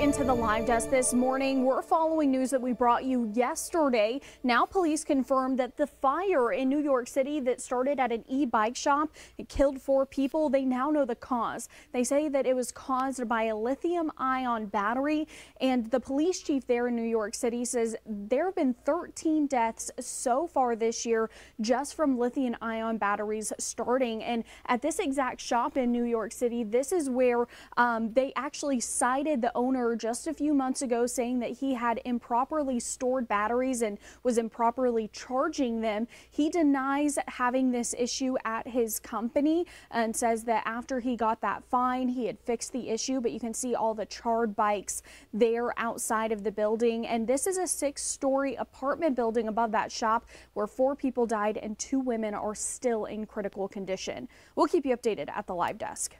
into the live desk this morning. We're following news that we brought you yesterday. Now police confirmed that the fire in New York City that started at an e-bike shop it killed four people. They now know the cause. They say that it was caused by a lithium ion battery and the police chief there in New York City says there have been 13 deaths so far this year just from lithium ion batteries starting and at this exact shop in New York City this is where um, they actually cited the owner just a few months ago saying that he had improperly stored batteries and was improperly charging them. He denies having this issue at his company and says that after he got that fine, he had fixed the issue, but you can see all the charred bikes there outside of the building. And this is a six story apartment building above that shop where four people died and two women are still in critical condition. We'll keep you updated at the live desk.